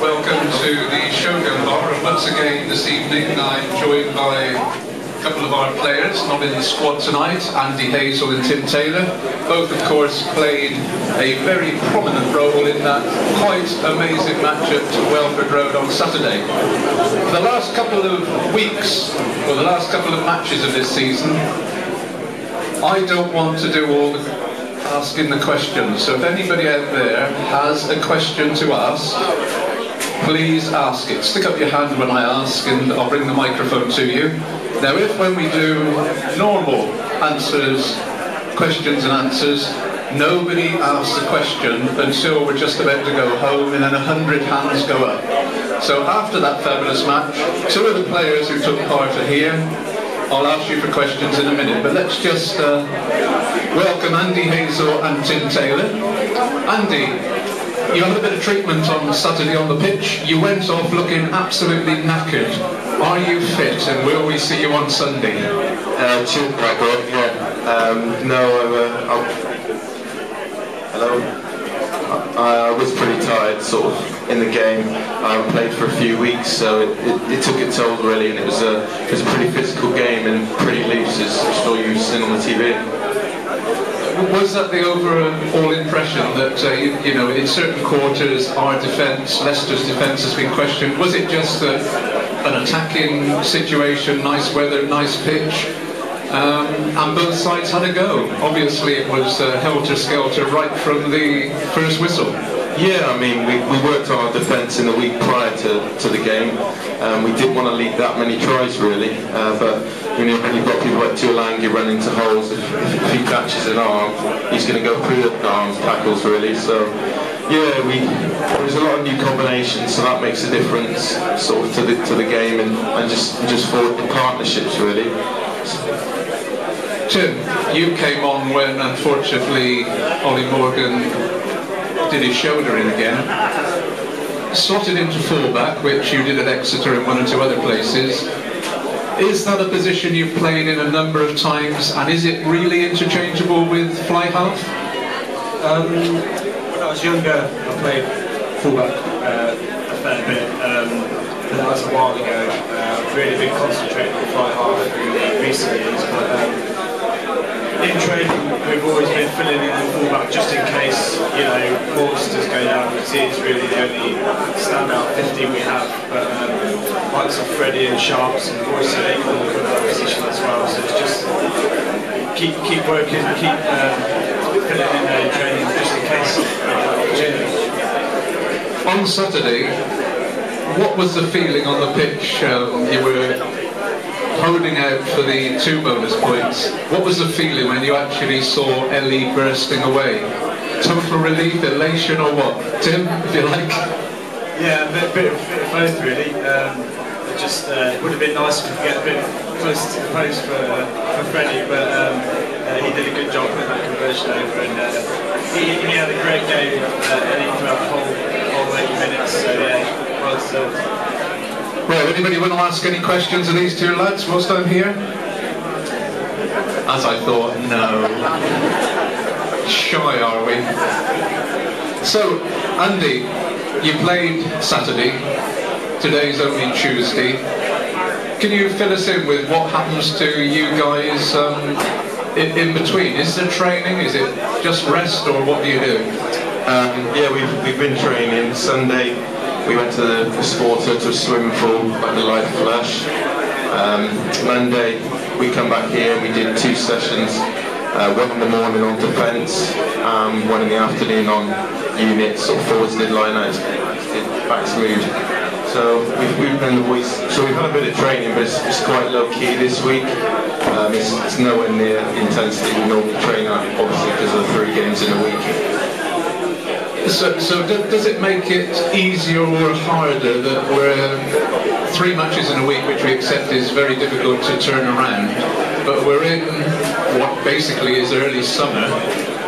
welcome to the Shogun Bar. And once again this evening I'm joined by a couple of our players, not in the squad tonight, Andy Hazell and Tim Taylor. Both, of course, played a very prominent role in that quite amazing match to Welford Road on Saturday. For the last couple of weeks, or the last couple of matches of this season, I don't want to do all the asking the questions. So if anybody out there has a question to ask, please ask it. Stick up your hand when I ask and I'll bring the microphone to you. Now if when we do normal answers, questions and answers, nobody asks a question until we're just about to go home and then a hundred hands go up. So after that fabulous match, two of the players who took part are here. I'll ask you for questions in a minute, but let's just uh, welcome Andy Hazell and Tim Taylor. Andy, you had a bit of treatment on Saturday on the pitch. You went off looking absolutely knackered. Are you fit and will we see you on Sunday? Uh, Michael. Yeah. Um, no, I'm, uh, I'm, hello. I, I was pretty tired, sort of, in the game. I played for a few weeks, so it, it, it, took its toll really, and it was a it was a pretty physical game and pretty loose, as I'm you've seen on the TV. Was that the overall impression that uh, you, you, know in certain quarters our defence, Leicester's defence has been questioned? Was it just a, an attacking situation, nice weather, nice pitch? Um, and both sides had a go. Obviously, it was uh, helter skelter right from the first whistle. Yeah, I mean, we, we worked on our defence in the week prior to, to the game. Um, we didn't want to leak that many tries, really. Uh, but you when you've got people like Tuilagi running into holes, if, he catches an arm, he's going to go through the arm tackles, really. So, yeah, we there's a lot of new combinations, so that makes a difference, sort of, to the to the game and, and just just for the partnerships, really. Tim, you came on when unfortunately Ollie Morgan did his shoulder in again. Slotted into fullback, which you did at Exeter and one or two other places. Is that a position you've played in a number of times, and is it really interchangeable with fly half? Um, when I was younger, I played fullback uh, a fair bit, um, that was a while ago. Uh, I've really been concentrating on fly half in recent years, but um, in training, we've always been filling in the fullback just in case, you know, Forster's go down, he is really the only standout 50 we have. But um, likes of Freddie and Sharps and Royce they all cover that position as well. So it's just keep keep working, keep um, filling in there in training just in case On Saturday, what was the feeling on the pitch? Um, you were holding out for the two bonus points. What was the feeling when you actually saw Ellie bursting away? Total relief, elation, or what? Tim, if you like. Yeah, a bit, bit, bit of both really. Um, it just uh, it would have been nice to get a bit close to the post for, uh, for Freddie, but um, uh, he did a good job putting that conversion over, and uh, he, he, had a great game, uh, Ellie, throughout the whole, whole 80 minutes. So yeah, well deserved. Well, anybody want to ask any questions of these two lads whilst I'm here? As I thought, no. Shy, are we? So, Andy, you played Saturday. Today's only Tuesday. Can you fill us in with what happens to you guys um, in, in, between? Is there training? Is it just rest, or what do you do? Um, yeah, we've, we've been training. Sunday, we went to the, Sporter to a swimming pool at the Light Flash. Um, Monday we come back here and we did two sessions, uh, one in the morning on defence, um, one in the afternoon on units, or forwards did line outs, did back smooth. So we've, we've been boys, so we've had a bit of training, but it's, it's quite low key this week. Um, it's, it's, nowhere near the intensity we normally train at, obviously because of the three games in a week. So, so does it make it easier or harder that we're three matches in a week, which we accept is very difficult to turn around, but we're in what basically is early summer.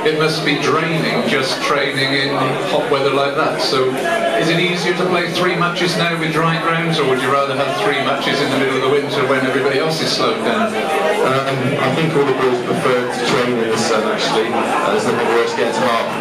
It must be draining just training in hot weather like that. So, is it easier to play three matches now with dry grounds, or would you rather have three matches in the middle of the winter when everybody else is slowed down? Um, I think all the boys prefer to train in the sun actually. Uh, there's worse getting hot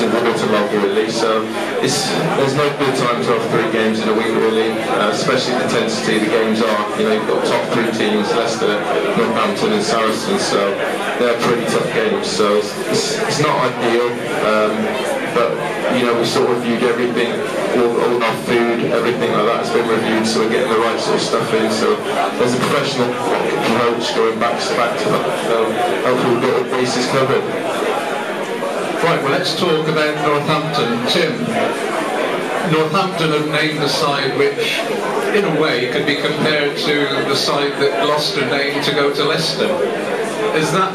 absolute waterlogged really. So there's no good time to have three games in a week really, uh, especially the intensity the games are. You know, you've got top three teams, Leicester, Northampton and Saracens, so they're pretty tough games. So it's, it's, it's not ideal. Um, but you know we sort of viewed everything, all, all our food, everything like that has been reviewed, so we're getting the right sort of stuff in. So there's a professional approach going back to back to that. So hopefully we've got the bases covered. Right, well let's talk about Northampton. Tim, Northampton have named the side which, in a way, could be compared to the side that Gloucester named to go to Leicester. Is that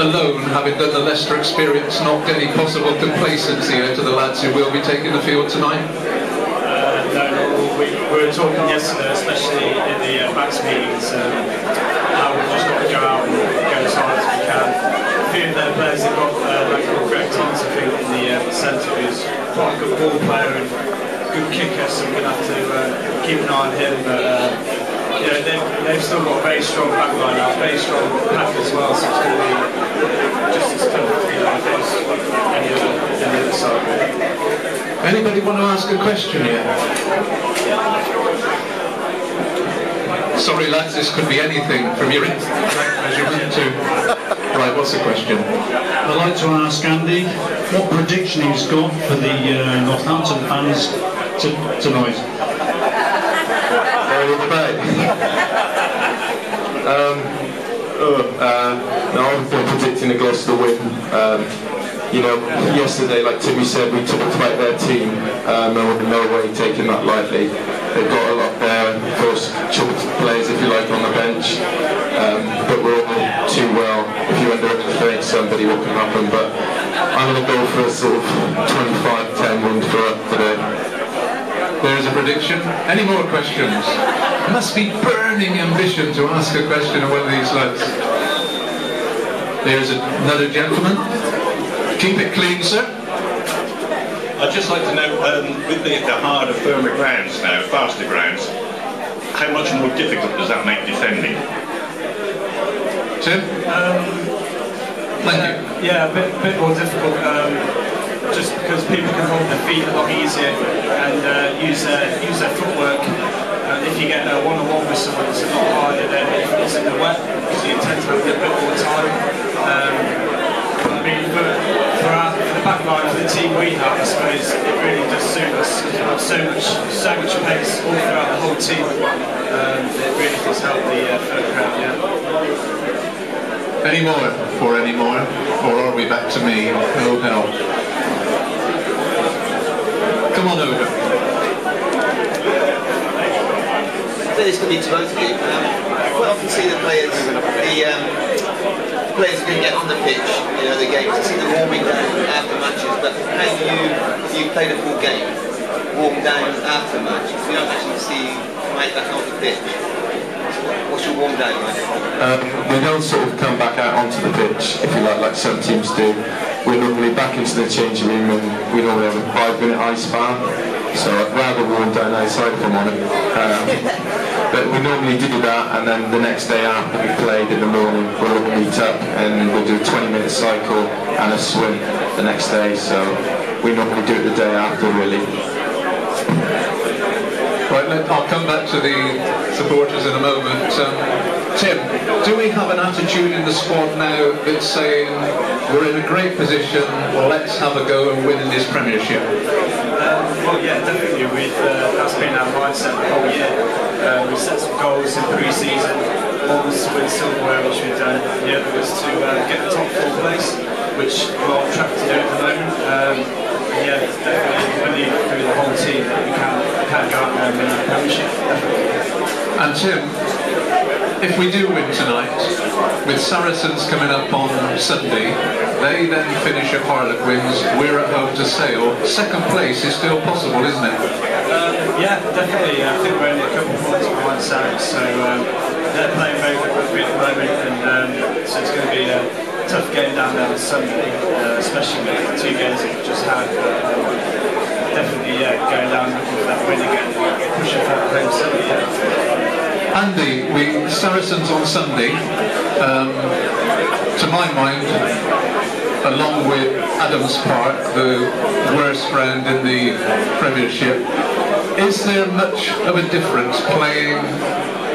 alone, having done the Leicester experience, knocked any possible complacency out the lads who will be taking the field tonight? We, we were talking yesterday, especially in the uh, backs meetings, um, how we've just got to go out and go as hard as we can. A few of their players have got, uh, like Greg Thomas, I think, in the uh, centre, who's quite a good ball player and good kicker, so we're going to have to uh, keep an eye on him. But, uh, you know, they've, they've still got a very strong back line now, very strong pack as well, so it's going to be just as tough as any other, any other side. Anybody want to ask a question here? Sorry lads, this could be anything from your measurement to... Right, what's the question? I'd like to ask Andy what prediction he's got for the uh, Northampton fans to, tonight. In the um, oh, uh, no, I've been predicting a Gloucester win. Um, you know, yesterday, like Timmy said, we talked about their team. Um, no, no way taking that lightly. They've got a lot there, of course, chunked players, if you like, on the bench. Um, but we're all too well. If you underestimate somebody, what can happen? But I'm going to go for a sort of 25-10 win for today. There's a prediction. Any more questions? Must be burning ambition to ask a question of one of these lads. There's another gentleman. Keep it clean, sir. I'd just like to know, um, with the, the harder, firmer grounds now, faster grounds, how much more difficult does that make defending? Tim? Thank you. Yeah, a bit, bit more difficult. Um, just because people can hold their feet a lot easier and uh, use their use their footwork. And if you get a one-on-one with someone, it's a lot harder than if it's in the wet because you tend to have a little bit more time. Um, I mean, for, for, our, for the back line, for the team we have, I suppose it really does suit us because we've got so much so much pace all throughout the whole team. Um, it really does help the uh, third crowd. Yeah. Any more? For any more? Or are we back to me? Oh hell. Come on over. But it's going to be to both of you. Um, quite often see the players, the um, players are going to get on the pitch, you know, the games, I see them warming down after matches, but how do you, if you played a full game, warm down after match, if you don't actually see right back on the pitch, what's your warm down like? Um, we don't sort of come back out onto the pitch, if you like, like some teams do. We're normally back into the changing room and we normally have a five minute ice bath. So I'd rather warm down outside if I'm on it. Um, but we normally do that and then the next day after we played in the morning we'll all meet up and we'll do a 20 minute cycle and a swim the next day. So we normally do it the day after really. Right, let, I'll come back to the supporters in a moment. Um, Tim, do we have an attitude in the squad now that's saying we're in a great position, Well, let's have a go and win in this Premiership? Um, well, yeah, definitely. We've, uh, that's been our mindset the whole year. Uh, we set some goals in pre-season. One was to win silverware, which we've done. The other was to uh, get the top four place, which we're on track to do at the moment. Um, yeah, definitely through the whole team that we can, can go out there and win the Premiership. And Tim, if we do win tonight, with Saracens coming up on Sunday, they then finish at Harlequins, we're at home to Sale. Second place is still possible, isn't it? Um, yeah, definitely. I think we're only a couple of points behind Sarah, so um, they're playing very good rugby at the moment, and um, so it's going to be a tough game down there on Sunday, uh, especially with two games we've just had. Um, definitely yeah, going down looking for that win again, that home. Yeah. Andy, we Saracens on Sunday. Um, to my mind, along with Adams Park, the worst ground in the Premiership. Is there much of a difference playing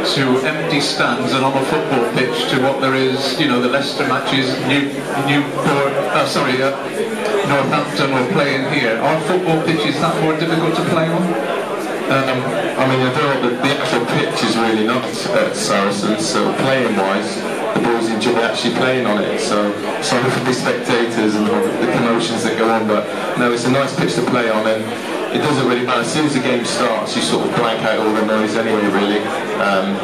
to empty stands and on a football pitch to what there is, you know, the Leicester matches, New, Newport, uh, sorry, uh, Northampton or playing here. Are football pitches that more difficult to play on? Um, I mean, the, the actual pitch is really not at Saracens, so playing actually playing on it. So sorry for the spectators and the commotions that go on, but no, it's a nice pitch to play on, and it doesn't really matter. As soon as the game starts, you sort of blank out all the noise anyway, really, um,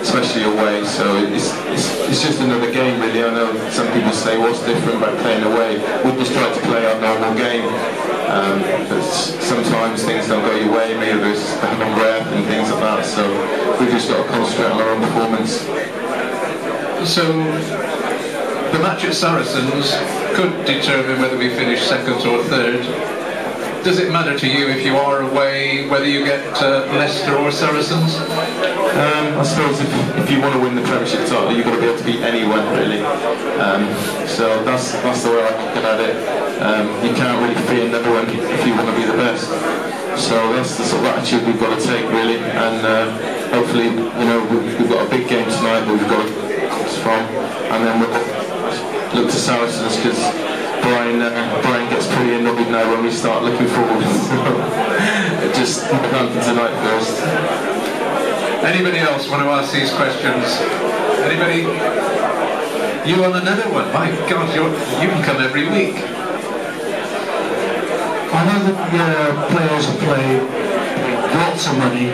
especially away. So it's, it's, it's just another game, really. I know some people say, what's different about playing away? We just try to play our normal game. Um, but sometimes things don't go your way, maybe there's a long rep and things like that. So we've just got to concentrate on our own performance. So the match at Saracens could determine whether we finish second or third does it matter to you if you are away whether you get uh, Leicester or Saracens? Um, I suppose if, if you want to win the Premiership title, you've got to be able to beat anyone, really. Um, so that's that's the way I'm looking at it. Um, you can't really fear no one if you want to be the best. So that's the sort of attitude we've got to take, really. And uh, hopefully, you know, we've, we've, got a big game tonight that we've got from, and then we'll look to Saracens because Bryan, uh, Bryan gets pretty annoyed now when we start looking forward. just come tonight first. Anybody else want to ask these questions? Anybody? You on another one? My God, you you can come every week. I know that uh, players have played lots of money,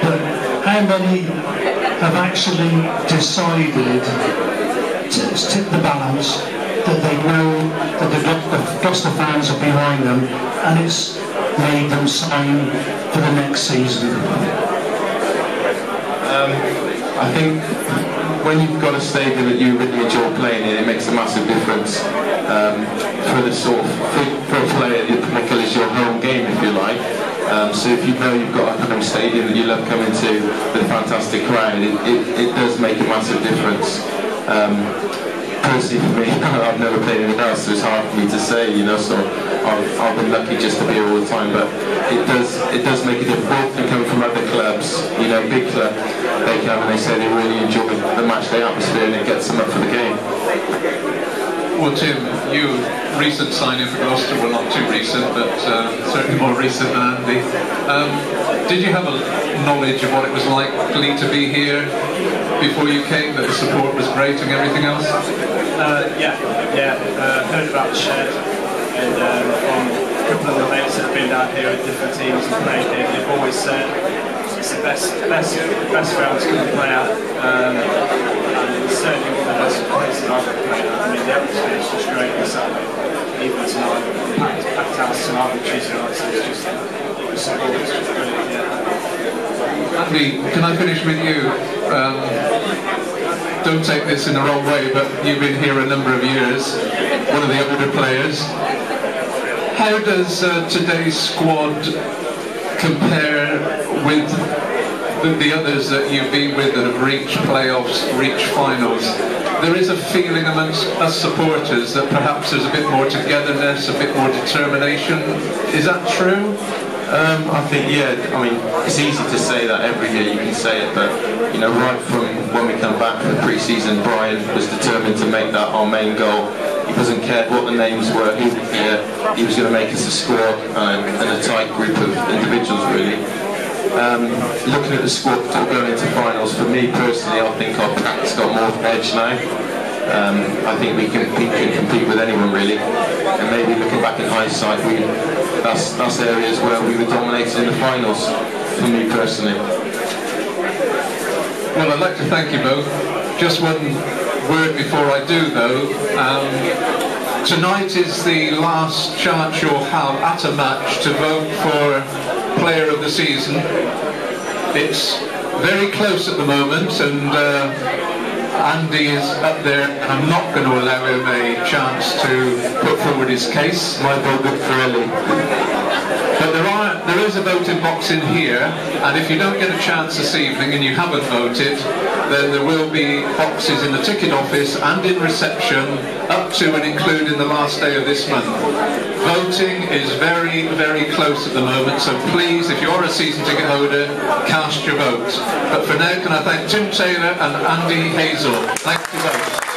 but how many have actually decided to tip the balance that they know that the, the Gloucester fans are behind them and it's made them sign for the next season? Um, I think when you've got a stadium that you really enjoy playing in, it makes a massive difference um, for the sort of for, for a player. The Pinnacle is your home game, if you like. Um, so if you know you've got home stadium that you love coming to with a fantastic crowd, it, it, it does make a massive difference. Um, personally for me, I've never played anything else, so it's hard for me to say, you know, so I've, I've been lucky just to be here all the time, but it does it does make a difference. Can come from other clubs, you know, big club, they come and they say they really enjoy the match day atmosphere and it gets them up for the game. Well, Tim, you recent signing for Gloucester, well not too recent, but uh, certainly more recent than Andy. Um, did you have a knowledge of what it was likely to be here before you came, that the support was great and everything else? Uh, yeah, yeah. Uh, heard about the shed and um, from a couple of the mates that have been down here with different teams and played here, they've always said it's the best, best, best come and play at. Um, and certainly one of the best places I've ever played. I mean, the atmosphere is just great on Saturday, even tonight, packed, packed house tonight on Tuesday it's just support is just brilliant. Yeah. Andy, can I finish with you? Um, don't take this in the wrong way, but you've been here a number of years, one of the older players. How does uh, today's squad compare with the, the, others that you've been with that have reached playoffs, reached finals? There is a feeling amongst us supporters that perhaps there's a bit more togetherness, a bit more determination. Is that true? Um, I think, yeah, I mean, it's easy to say that every year, you can say it, but, you know, right from when we come back from pre-season, Bryan was determined to make that our main goal. He doesn't care what the names were, he, he was going to make us a squad and, and a tight group of individuals, really. Um, looking at the squad going into finals, for me personally, I think our pack's got more edge now. Um, I think we can, we can compete with anyone really, and maybe looking back in hindsight, we that's that's areas where we were dominated in the finals. For me personally. Well, I'd like to thank you both. Just one word before I do, though. Um, tonight is the last chance you'll have at a match to vote for Player of the Season. It's very close at the moment, and. Uh, Andy is up there and I'm not going to allow him a chance to put forward his case. My vote for. But there are there there is a voting box in here, and if you don't get a chance this evening and you haven't voted, then there will be boxes in the ticket office and in reception up to and including the last day of this month. Voting is very, very close at the moment, so please, if you're a season ticket holder, cast your vote. But for now, can I thank Tim Taylor and Andy Hazell. Thank you both.